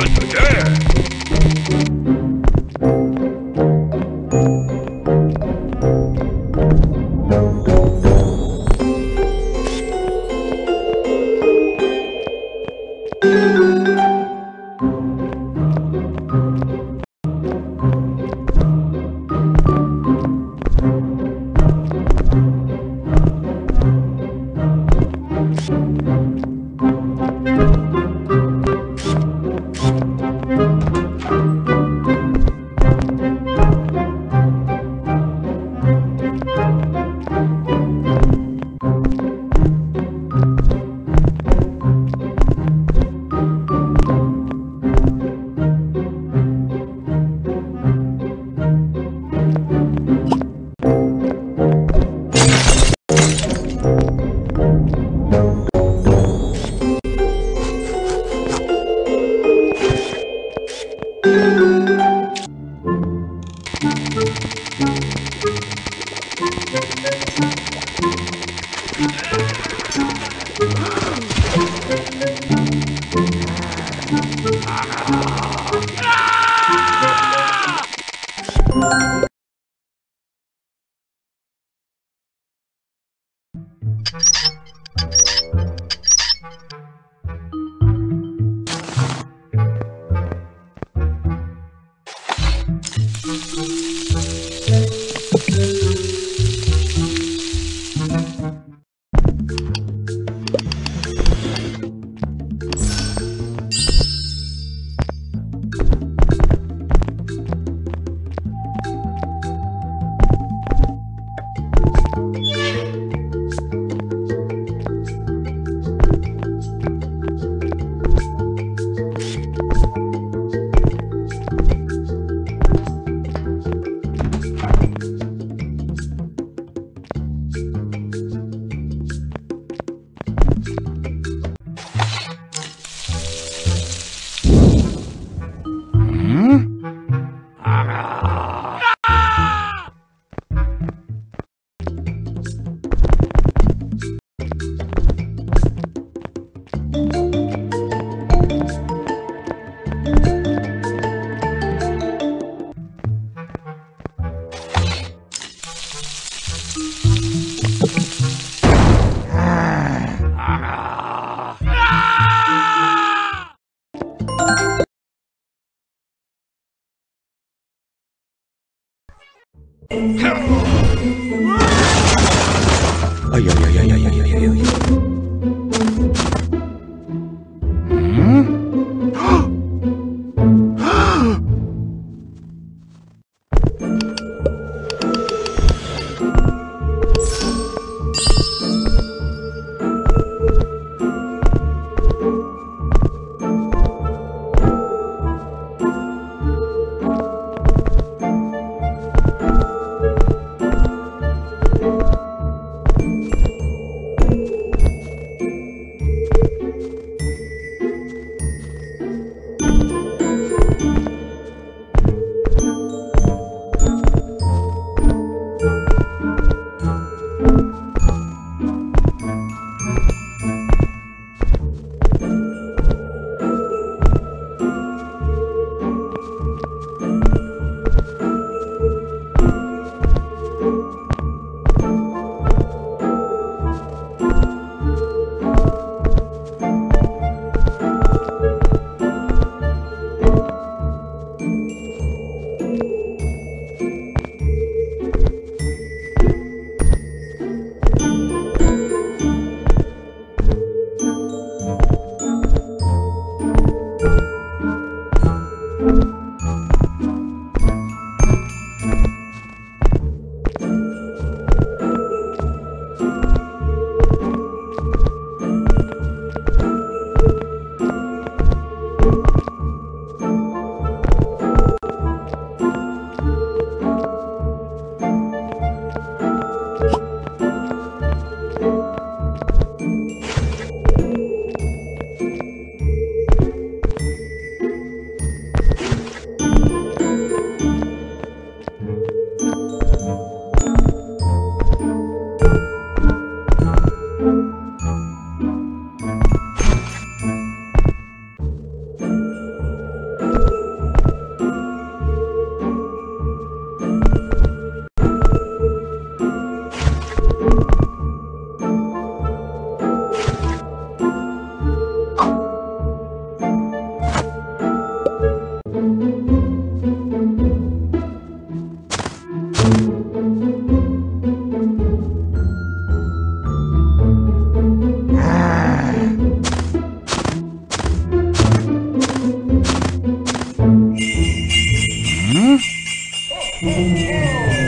good to care. 哎呀呀呀呀呀呀呀呀！Música